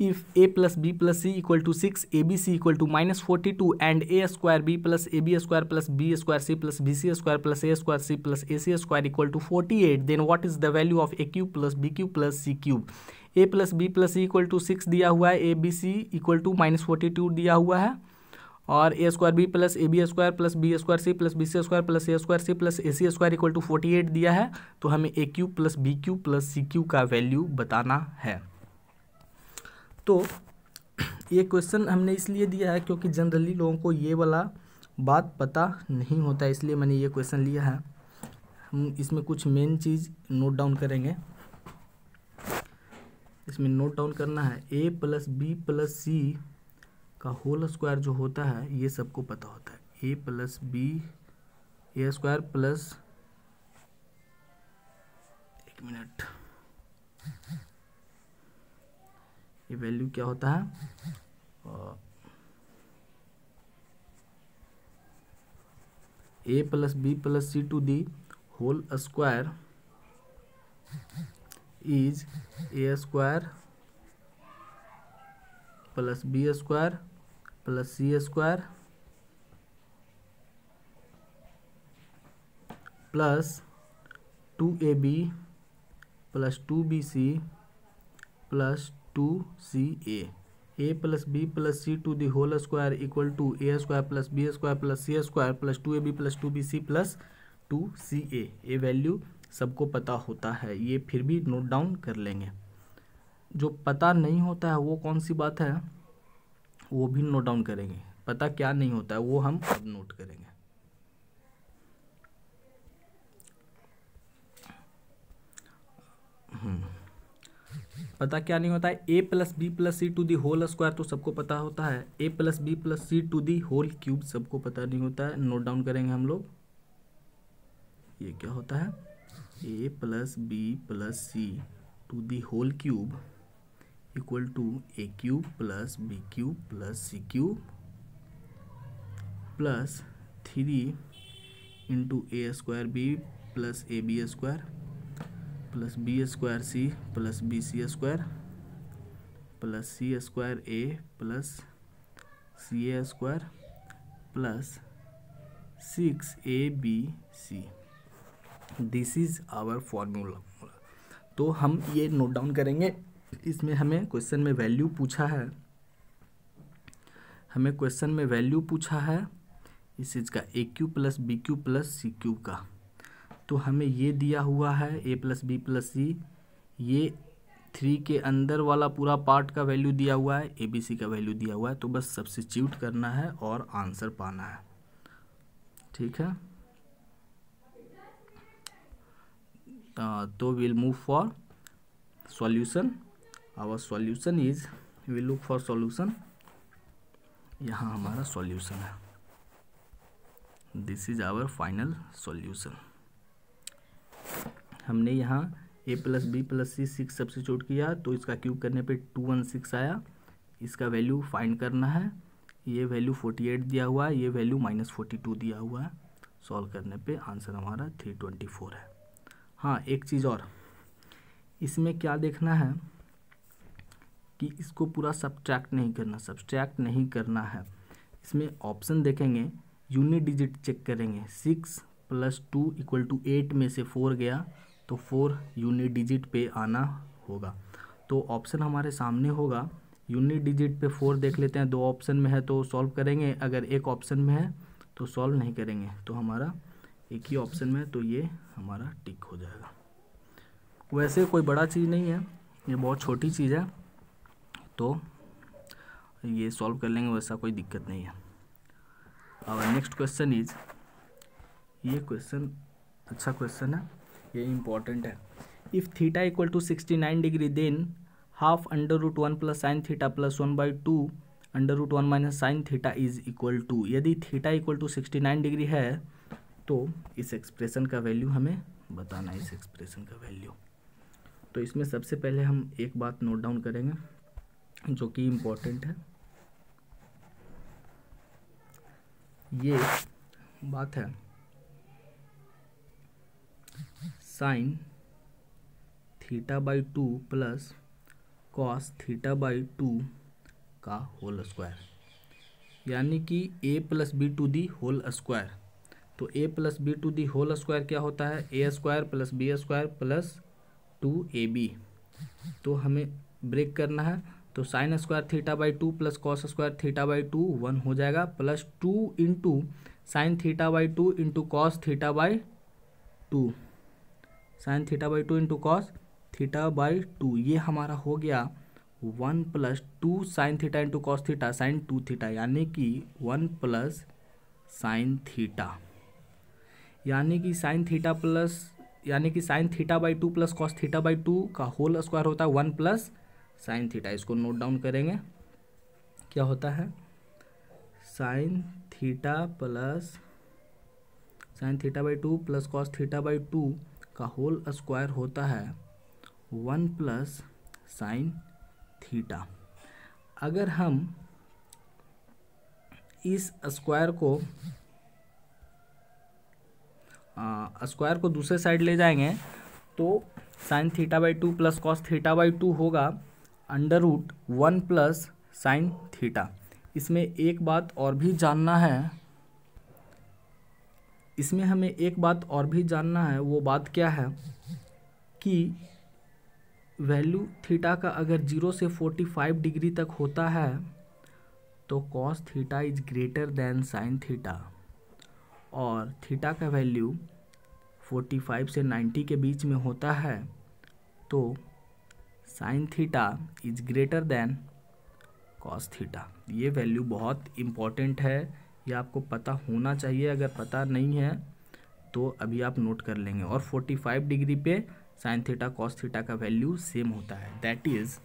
if a plus b plus c equal to 6 abc equal to minus 42 and a square b plus ab square plus b square c plus bc square plus a square c plus ac square equal to 48 then what is the value of a cube plus b cube plus c cube a plus b plus c equal to 6 दिया हुआ है a b c equal to minus forty two दिया हुआ है और a square b plus a b square plus b square c plus b c square plus a square c plus a c square equal to forty eight दिया है तो हमें a cube plus b cube plus c cube का value बताना है तो ये question हमने इसलिए दिया है क्योंकि जनरली लोगों को ये वाला बात पता नहीं होता, इसलिए मैंने ये क्वेश्चन लिया है। हम इसमें कुछ मेन चीज़ नोट डाउन करेंगे। इसमें नोट डाउन करना है। A plus b plus c का होल स्क्वायर जो होता है, ये सबको पता होता है। A plus b a square plus एक मिनट ये वैल्यू क्या होता है? A plus b plus c to the whole square is a square plus b square plus c square plus two a b plus two b c plus two c a a plus b plus c to the whole square equal to a square plus b square plus c square plus two a b plus two b c plus two c a ये value सबको पता होता है। ये फिर भी note down कर लेंगे। जो पता नहीं होता है, वो कौन सी बात है? वो भी नोट डाउन करेंगे। पता क्या नहीं होता है, वो हम अब नोट करेंगे। हम्म। पता क्या नहीं होता है? A plus b plus c to the whole square तो सबको पता होता है। A plus b plus c to the whole cube सबको पता नहीं होता है। नोट डाउन करेंगे हम लोग। ये क्या होता है? A plus b plus c to the whole cube equal to a cube plus b cube plus c cube plus three into a square b plus a b square plus b square c plus b c square plus c square a plus c a square plus six a b c. This is our formula तो हम ये note down करेंगे। इसमें हमें question में value पूछा है। हमें क्वेश्चन में वैल्यू पूछा है। इस चीज़ का a cube plus b cube plus c cube का। तो हमें ये दिया हुआ है a plus b plus c ये थ्री के अंदर वाला पूरा पार्ट का वैल्यू दिया हुआ है ए बी सी का वैल्यू दिया हुआ है तो बस सब्सिट्यूट करना है और आंसर पाना है। ठीक है? तो will move for solution our solution is will look for solution यहाँ हमारा सॉल्यूशन है। This is our final solution हमने यहाँ a plus b plus c six substitute किया तो इसका क्यूब करने पे टू वन सिक्स आया। इसका वैल्यू फाइंड करना है। ये वैल्यू फोर्टी एट दिया हुआ है, ये वैल्यू माइनस फोर्टी टू दिया हुआ है। सॉल्व करने पे आंसर हमारा थ्री ट्वेंटी फोर है। हाँ एक चीज़ और। इसमें क्या देखना है कि इसको पूरा सब्ट्रैक्ट नहीं करना सब्ट्रैक्ट नहीं करना है। इसमें ऑप्शन देखेंगे यूनिट डिजिट चेक करेंगे। Six plus two equal to eight में से फोर गया तो फोर यूनिट डिजिट पे आना होगा। तो ऑप्शन हमारे सामने होगा। यूनिट डिजिट पे फोर देख लेते हैं। दो ऑप्शन में है तो सॉल्व करेंगे। अगर एक ऑप्शन में है तो सॉल्व नहीं करेंगे। तो हमारा एक ही ऑप्शन में तो ये हमारा टिक हो जाएगा। वैसे कोई बड़ा चीज़ नहीं है। ये बहुत छोटी चीज़ है। तो ये सॉल्व कर लेंगे, वैसा कोई दिक्कत नहीं है। और नेक्स्ट क्वेश्चन इज़ ये क्वेश्चन अच्छा क्वेश्चन है, ये इंपॉर्टेंट है। If theta equal to sixty nine degree then half under root one plus sine theta plus one by two under root one minus sine theta is equal to यदि theta equal to sixty nine degree है तो इस expression का value हमें बताना है, इस expression का वैल्यू तो इसमें सबसे पहले हम एक बात नोट डाउन करेंगे, जो कि इम्पोर्टेंट है। ये बात है। Sine theta by two plus cos theta by two का होल स्क्वायर यानी कि a plus b to the whole square तो a plus b to the whole square क्या होता है? A square plus b square plus two a b तो हमें break करना है। तो sine square theta by two plus cos square theta by two one हो जाएगा। Plus two into sine theta by two into cos theta by two sine theta by two into cos theta by two ये हमारा हो गया one plus two sine theta into cos theta sine two theta यानी कि one plus sine theta यानी कि sine theta plus यानी कि sine theta by two plus cos theta by two का होल स्क्वायर होता है वन प्लस साइन थीटा इसको नोट डाउन करेंगे। क्या होता है? Sine theta plus sine theta by two plus cos theta by two का होल स्क्वायर होता है वन प्लस साइन थीटा। अगर हम इस स्क्वायर को स्क्वायर को दूसरे साइड ले जाएँगे तो sine theta by two plus cos theta by two होगा under root one plus sine theta इसमें एक बात और भी जानना है। इसमें हमें एक बात और भी जानना है, वो बात क्या है कि वैल्यू थीटा का अगर ज़ीरो से फोर्टी फाइव डिग्री तक होता है तो cos theta is greater than sine theta. और थीटा का वैल्यू 45 से 90 के बीच में होता है तो sine theta is greater than cos theta. ये वैल्यू बहुत इंपॉर्टेंट है ये आपको पता होना चाहिए, अगर पता नहीं है तो अभी आप नोट कर लेंगे। और 45 डिग्री पे साइन थीटा कॉस थीटा का वैल्यू सेम होता है। That is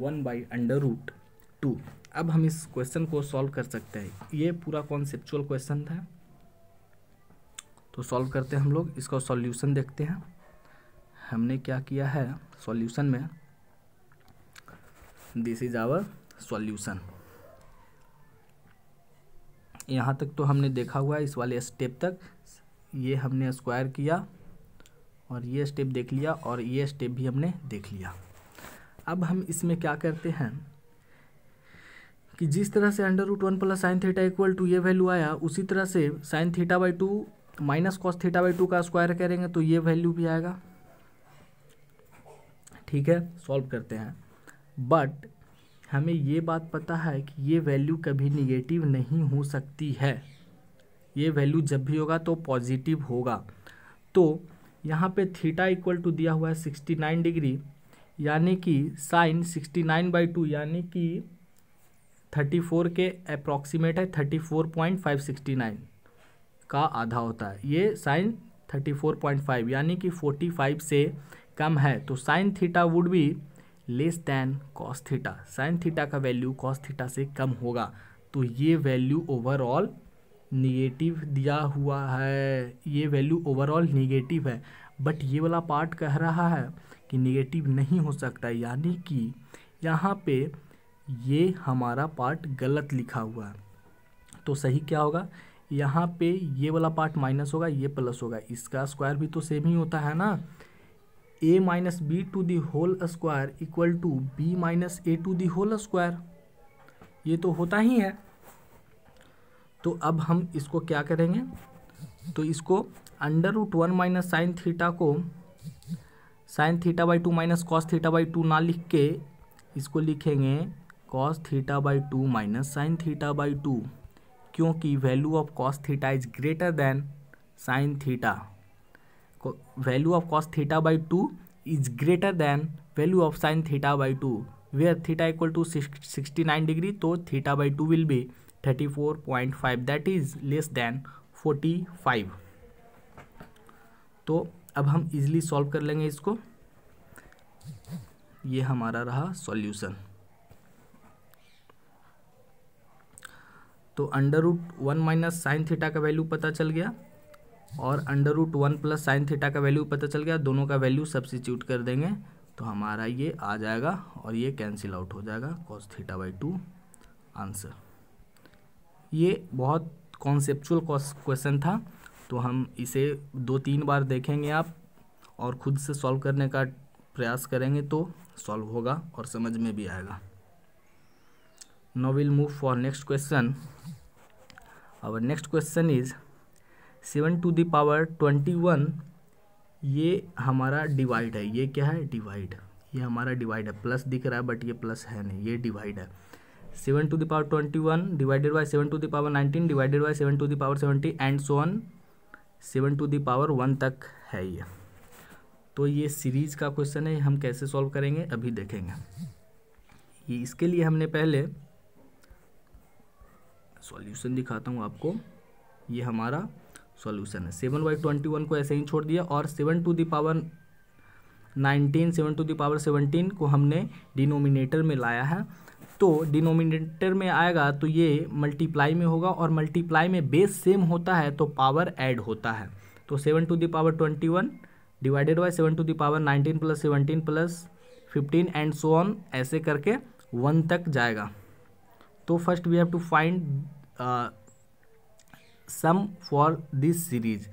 one by under root two अब हम इस क्वेश्चन को सॉल्व कर सकते हैं। ये पूरा कॉन्सेप्चुअल क्वेश्चन था। तो सॉल्व करते हैं हम लोग। इसका सॉल्यूशन देखते हैं। हमने क्या किया है? सॉल्यूशन में दिस इज़ आवर सॉल्यूशन यहाँ तक तो हमने देखा हुआ है, इस वाले स्टेप तक। ये हमने स्क्वायर किया और ये स्टेप देख लिया और ये स्टेप भी हमने देख लिया। अब हम इसमें क्या करते हैं कि जिस तरह से under root one plus sine theta equal to ये वैल्यू आया, उसी तरह से sine theta by two minus cos theta by two का स्क्वायर करेंगे तो ये वैल्यू भी आएगा। ठीक है सॉल्व करते हैं। बट हमें ये बात पता है कि ये वैल्यू कभी निगेटिव नहीं हो सकती है। ये वैल्यू जब भी होगा तो पॉजिटिव होगा। तो यहाँ पे थीटा इक्वल टू दिया हुआ है सिक्सटी नाइन डिग्री यानी कि sine sixty nine by two यानी कि थर्टी फोर के अप्रॉक्सीमेट है thirty four point five sixty nine का आधा होता है। ये sine thirty four point five यानी कि फोर्टी फाइव से कम है। तो sine theta would be less than cos theta sine theta का वैल्यू कॉस थीटा से कम होगा। तो ये वैल्यू ओवरऑल निगेटिव दिया हुआ है। ये वैल्यू ओवरऑल निगेटिव है। बट ये वाला पार्ट कह रहा है कि निगेटिव नहीं हो सकता। यानी कि यहाँ पे ये हमारा पार्ट गलत लिखा हुआ है। तो सही क्या होगा? यहाँ पे ये वाला पार्ट माइनस होगा, ये प्लस होगा। इसका स्क्वायर भी तो सेम ही होता है ना? A minus b to the whole square equal to b minus a to the whole square ये तो होता ही है। तो अब हम इसको क्या करेंगे? तो इसको under root one minus sine theta को sine theta by two minus cos theta by two ना लिख के इसको लिखेंगे cos theta by two minus sine theta by two क्योंकि value of cos theta is greater than sine theta value of cos theta by two is greater than value of sine theta by two where theta equal to sixty nine degree तो theta by two will be thirty four point five that is less than forty five तो अब हम easily solve कर लेंगे इसको। ये हमारा रहा सॉल्यूशन तो under root one minus sine theta का वैल्यू पता चल गया। और under root one plus sine theta का वैल्यू पता चल गया, दोनों का वैल्यू सब्सिट्यूट कर देंगे तो हमारा ये आ जाएगा और ये कैंसिल आउट हो जाएगा cos theta by two answer ये बहुत कॉन्सेप्चुअल क्वेश्चन था तो हम इसे दो तीन बार देखेंगे आप और ख़ुद से सॉल्व करने का प्रयास करेंगे तो सॉल्व होगा और समझ में भी आएगा। Now we'll move for next question. Our next question is seven to the power twenty one, ये हमारा डिवाइड है। ये क्या है? डिवाइड। ये हमारा डिवाइड है। प्लस दिख रहा है, बट ये प्लस है नहीं। ये डिवाइड है। Seven to the power twenty one divided by seven to the power nineteen divided by seven to the power seventy, and so one seven to the power one तक है ये। तो ये सीरीज़ का क्वेश्चन है। हम कैसे सॉल्व करेंगे? अभी देखेंगे। ये इसके लिए हमने पहले सॉल्यूशन दिखाता हूँ आपको। ये हमारा सॉल्यूशन है। सेवन बाई ट्वेंटी वन को ऐसे ही छोड़ दिया और seven to the power nineteen, seven to the power seventeen को हमने डिनोमिनेटर में लाया है। तो डिनोमिनेटर में आएगा तो ये मल्टीप्लाई में होगा और मल्टीप्लाई में बेस सेम होता है तो पावर ऐड होता है। तो seven to the power twenty one divided by seven to the power nineteen plus seventeen plus fifteen and so on ऐसे करके वन तक जाएगा। तो first we have to find sum for this series.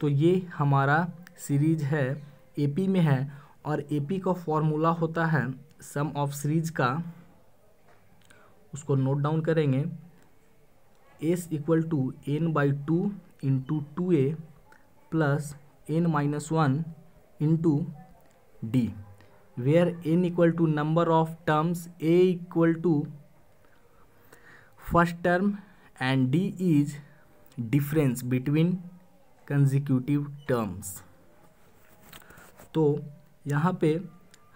तो ये हमारा सीरीज़ है AP में है और एपी का फॉर्मूला होता है सम ऑफ़ सीरीज़ का। उसको नोट डाउन करेंगे। S equal to N by two into two A plus N minus one into D, where N equal to number of terms A equal to first term and D is difference between consecutive terms तो यहाँ पे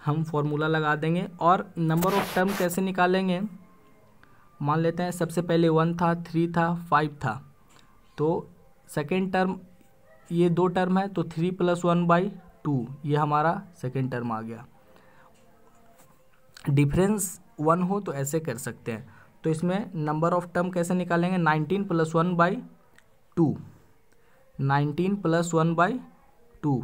हम formula लगा देंगे और number of term कैसे निकालेंगे? मान लेते हैं सबसे पहले वन था थ्री था फाइव था। तो सेकेंड टर्म ये दो टर्म है तो three plus one by two ये हमारा सेकेंड टर्म आ गया। डिफरेंस वन हो तो ऐसे कर सकते हैं। तो इसमें नंबर ऑफ़ टर्म कैसे निकालेंगे? Nineteen plus one by two. Nineteen plus one by two,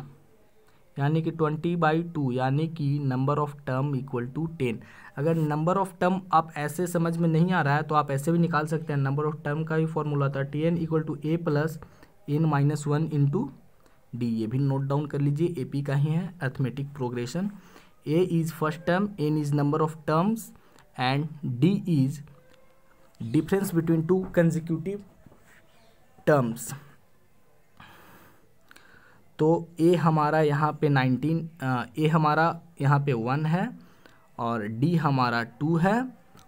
यानी कि ट्वेंटी बाई टू, यानी कि number of term equal to ten. अगर नंबर ऑफ़ टर्म आप ऐसे समझ में नहीं आ रहा है तो आप ऐसे भी निकाल सकते हैं। नंबर ऑफ़ टर्म का ही फॉर्मूला था T N equal to A plus N minus one into D. ये भी नोट डाउन कर लीजिए, ए पी का ही है, arithmetic progression. A is first term, N is number of terms, and D is difference between two consecutive terms तो ए हमारा यहाँ पे नाइनटीन ए हमारा यहाँ पे वन है और डी हमारा टू है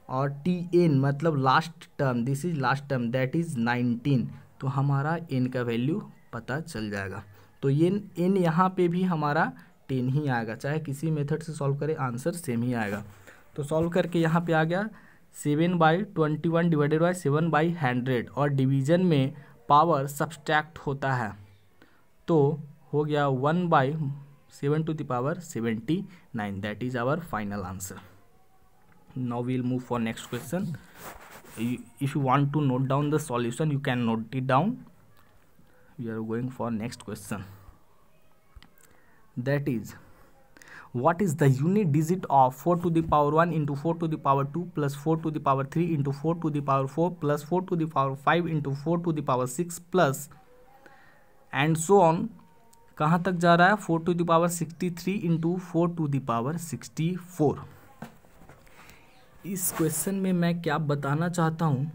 और टी एन मतलब last term this is last term that is nineteen तो हमारा एन का वैल्यू पता चल जाएगा। तो ये एन यहाँ पे भी हमारा टेन ही आएगा। चाहे किसी मेथड से सॉल्व करें आंसर सेम ही आएगा। तो सॉल्व करके यहाँ पे आ गया seven by twenty one divided by seven by hundred और डिवीज़न में पावर सब्सट्रैक्ट होता है तो हो गया one by seven to the power seventy nine that is our final answer now we'll move for next question if you want to note down the solution you can note it down you are going for next question that is what is the unit digit of 4 to the power 1 into 4 to the power 2 plus 4 to the power 3 into 4 to the power 4 plus 4 to the power 5 into 4 to the power 6 plus and so on कहाँ तक जा रहा है four to the power sixty three into four to the power sixty four इस question में मैं क्या बताना चाहता हूँ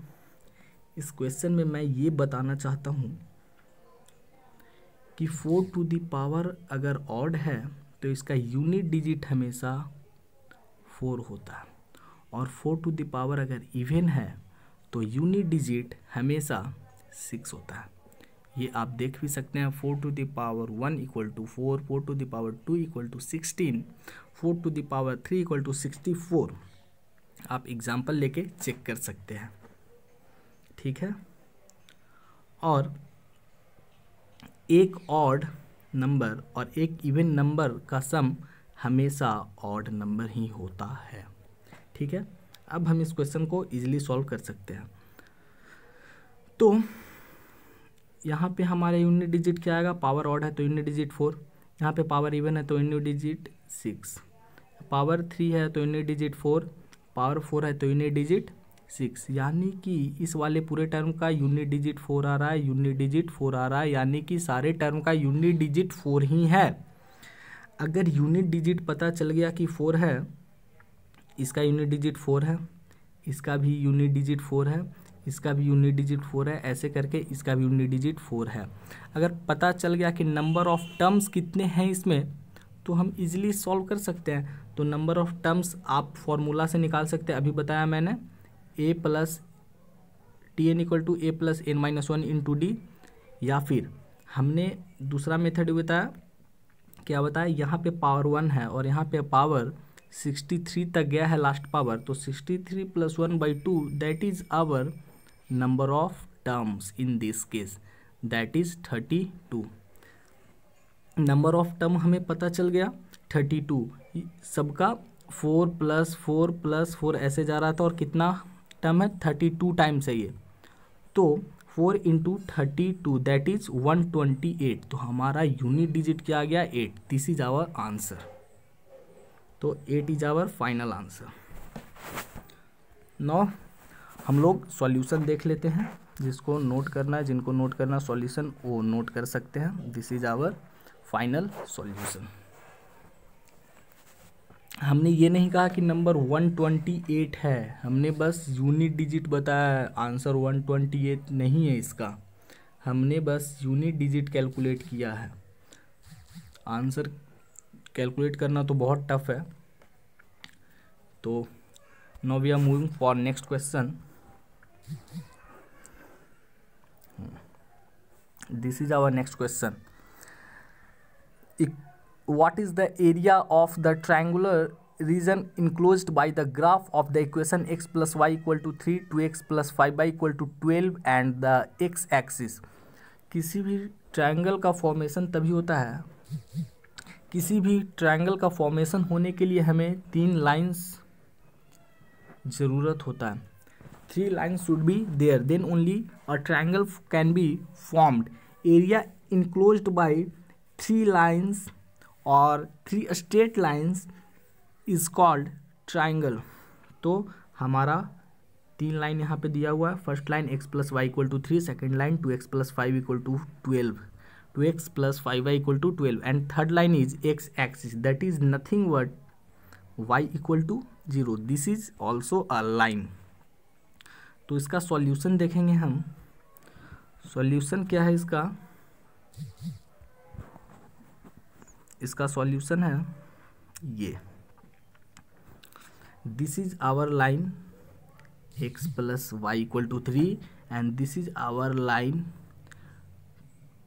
इस क्वेश्चन में मैं ये बताना चाहता हूँ कि फोर टू द पावर अगर ऑड है तो इसका यूनिट डिजिट हमेशा फोर होता है। और फोर टू द पावर अगर इवन है तो यूनिट डिजिट हमेशा सिक्स होता है। ये आप देख भी सकते हैं four to the power one equal to four four to the power two equal to sixteen four to the power three equal to sixty four आप एग्ज़ाम्पल लेके चेक कर सकते हैं। ठीक है? और एक ऑड नंबर और एक इवन नंबर का सम हमेशा ऑड नंबर ही होता है। ठीक है? अब हम इस क्वेश्चन को इजीली सॉल्व कर सकते हैं। तो यहाँ पे हमारे यूनिट डिजिट क्या आएगा? पावर ऑड है तो यूनिट डिजिट फोर यहाँ पे पावर इवन है तो unit digit six power three है तो unit digit four power four है तो यूनिट डिजिट सिक्स। यानी कि इस वाले पूरे टर्म का यूनिट डिजिट फोर आ रहा है यूनिट डिजिट फोर आ रहा है, यानी कि सारे टर्म का यूनिट डिजिट फोर ही है। अगर यूनिट डिजिट पता चल गया कि फोर है, इसका यूनिट डिजिट फोर है, इसका भी यूनिट डिजिट फोर है, इसका भी यूनिट डिजिट फोर है, ऐसे करके इसका भी यूनिट डिजिट फोर है। अगर पता चल गया कि नंबर ऑफ़ टर्म्स कितने हैं इसमें तो हम इजीली सॉल्व कर सकते हैं। तो नंबर ऑफ़ टर्म्स आप फॉर्मूला से निकाल सकते हैं, अभी बताया मैंने। A plus T N equal to A plus N minus one in two D या फिर हमने दूसरा मेथड बताया, क्या बताया? यहाँ पे पावर वन है और यहाँ पे पावर सिक्सटी थ्री तक गया है लास्ट पावर तो sixty three plus one by two that is our number of terms in this case that is thirty two number of term हमें पता चल गया थर्टी टू सबका four plus four plus four ऐसे जा रहा था और कितना? टर्म है थर्टी टू टाइम्स है ये। तो four into thirty two that is one twenty eight तो हमारा यूनिट डिजिट क्या आ गया? Eight this is our answer तो eight is our final answer now हम लोग सॉल्यूशन देख लेते हैं, जिसको नोट करना है, जिनको नोट करना सॉल्यूशन वो नोट कर सकते हैं. This is our final solution हमने ये नहीं कहा कि नंबर 128 है। हमने बस यूनिट डिजिट बताया है। आंसर 128 नहीं है इसका। हमने बस यूनिट डिजिट कैलकुलेट किया है। आंसर कैलकुलेट करना तो बहुत टफ है। तो now we are moving for next question. This is our next question what is the area of the triangular region enclosed by the graph of the equation x plus y equal to 3 2x plus 5y equal to 12 and the x axis किसी भी triangle का formation तभी होता है किसी भी triangle का formation होने के लिए हमें तीन लाइंस ज़रूरत होता है three lines should be there then only a triangle can be formed area enclosed by three lines और three straight lines is called triangle तो हमारा तीन लाइन यहाँ पे दिया हुआ है। First line X plus Y equal to three second line two X plus five equal to twelve two X plus five Y equal to twelve and third line is X axis that is nothing but Y equal to zero this is also a line तो इसका solution देखेंगे हम। Solution क्या है इसका? इसका solution है ये। This is our line X plus Y equal to three and this is our line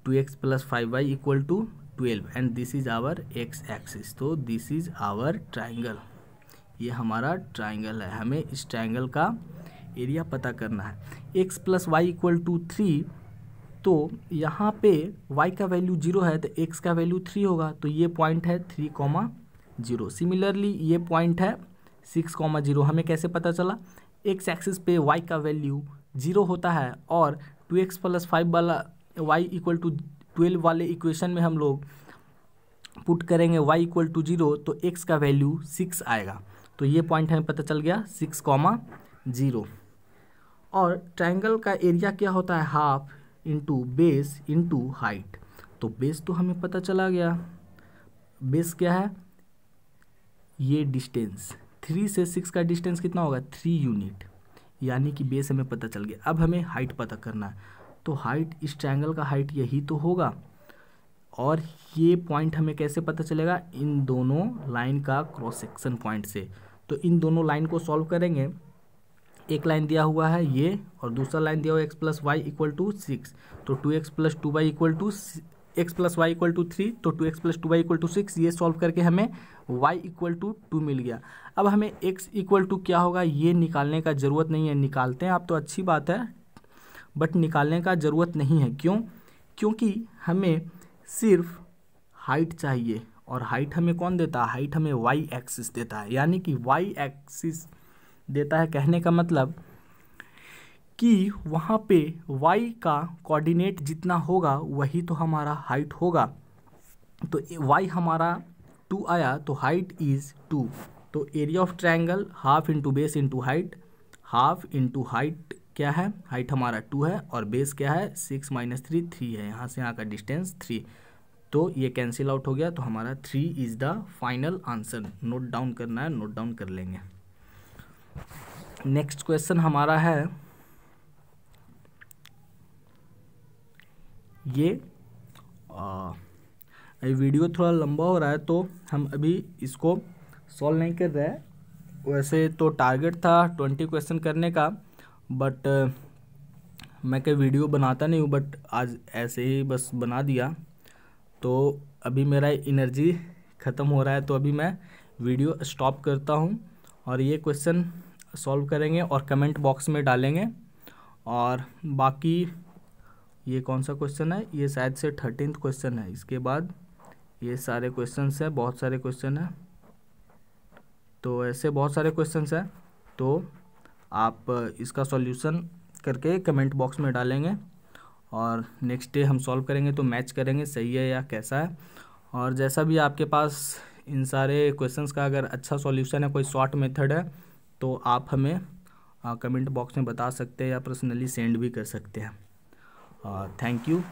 two X plus five Y equal to twelve and this is our X axis तो this is our triangle ये हमारा triangle है। हमें इस triangle का area पता करना है। X plus Y equal to three तो यहाँ पे y का वैल्यू ज़ीरो है तो x का वैल्यू थ्री होगा तो ये पॉइंट है थ्री कॉमा ज़ीरो सिमिलरली ये पॉइंट है सिक्स कॉमा ज़ीरो हमें कैसे पता चला? एक्स एक्सिस पे y का वैल्यू ज़ीरो होता है और टू एक्स प्लस फाइव वाला y इक्वल टू ट्वेल्व वाले इक्वेशन में हम लोग पुट करेंगे y इक्वल टू ज़ीरो तो x का वैल्यू सिक्स आएगा. तो ये पॉइंट हमें पता चल गया सिक्स कॉमा ज़ीरो और ट्रायंगल का एरिया क्या होता है? Half into base into height तो बेस तो हमें पता चला गया। बेस क्या है? ये डिस्टेंस थ्री से सिक्स का डिस्टेंस कितना होगा? थ्री यूनिट यानी कि बेस हमें पता चल गया। अब हमें हाइट पता करना है। तो हाइट इस ट्रायंगल का हाइट यही तो होगा। और ये पॉइंट हमें कैसे पता चलेगा? इन दोनों लाइन का क्रॉस सेक्शन पॉइंट से। तो इन दोनों लाइन को सॉल्व करेंगे। एक लाइन दिया हुआ है ये और दूसरा लाइन दिया हुआ है X plus Y equal to six तो two X plus two Y equal to X plus Y equal to three तो two X plus two Y equal to six ये सॉल्व करके हमें वाई इक्वल टू टू मिल गया. अब हमें x equal to क्या होगा? ये निकालने का ज़रूरत नहीं है। निकालते हैं। आप तो अच्छी बात है बट निकालने का ज़रूरत नहीं है। क्यों? क्योंकि हमें सिर्फ़ हाइट चाहिए और हाइट हमें कौन देता? है हाइट हमें वाई एक्सिस देता है। यानी कि वाई एक्सिस देता है कहने का मतलब कि वहाँ पे y का कोऑर्डिनेट जितना होगा, वही तो हमारा हाइट होगा। तो y हमारा टू आया तो हाइट इज़ टू तो area of triangle half into base into height half into height क्या है? हाइट हमारा टू है और बेस क्या है? सिक्स माइनस थ्री थ्री है। यहाँ से यहाँ का डिस्टेंस थ्री तो ये कैंसिल आउट हो गया तो हमारा three is the final answer note down करना है नोट डाउन कर लेंगे। नेक्स्ट क्वेश्चन हमारा है ये आ, वीडियो थोड़ा लंबा हो रहा है तो हम अभी इसको सॉल्व नहीं कर रहे हैं। वैसे तो टारगेट था ट्वेंटी क्वेश्चन करने का बट मैं कहीं वीडियो बनाता नहीं हूँ बट आज ऐसे ही बस बना दिया। तो अभी मेरा एनर्जी ख़त्म हो रहा है तो अभी मैं वीडियो स्टॉप करता हूँ। और ये क्वेश्चन सॉल्व करेंगे और कमेंट बॉक्स में डालेंगे। और बाकी ये कौन सा क्वेश्चन है? ये शायद से थर्टीन क्वेश्चन है। इसके बाद ये सारे क्वेश्चन हैं, बहुत सारे क्वेश्चन हैं। तो ऐसे बहुत सारे क्वेश्चन हैं। तो आप इसका सॉल्यूशन करके कमेंट बॉक्स में डालेंगे। और नेक्स्ट डे हम सॉल्व करेंगे तो मैच करेंगे, सही है या कैसा है। और जैसा भी आपके पास इन सारे क्वेश्चंस का अगर अच्छा सॉल्यूशन है, कोई शॉर्ट मेथड है तो आप हमें कमेंट बॉक्स में बता सकते हैं या पर्सनली सेंड भी कर सकते हैं। Thank you